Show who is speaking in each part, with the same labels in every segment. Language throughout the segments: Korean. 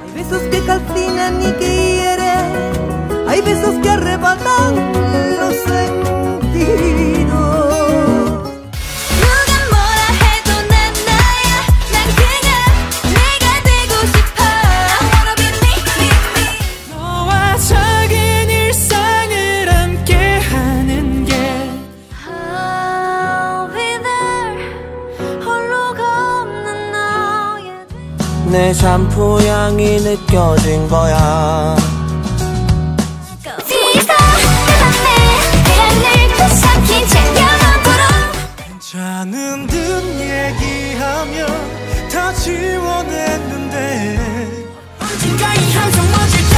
Speaker 1: Hay besos que calcinan y que
Speaker 2: 내
Speaker 3: 샴푸 향이 느껴진 거야.
Speaker 4: 괜찮은 듯 얘기하며 다 지워냈는데. 언젠가 이 향수 멎을까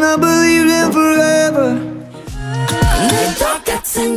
Speaker 2: and
Speaker 4: I
Speaker 1: believed in forever?
Speaker 2: 내 똑같은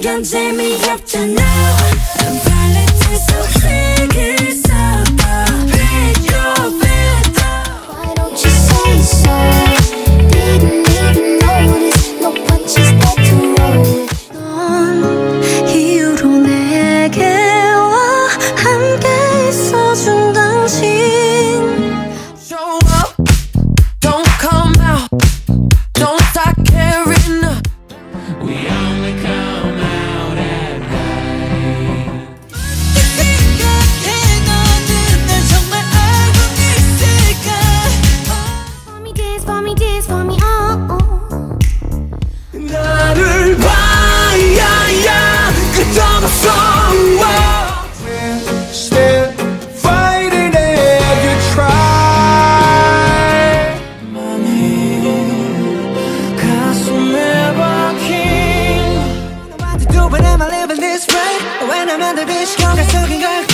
Speaker 2: 난 널 비추고 간 속인 걸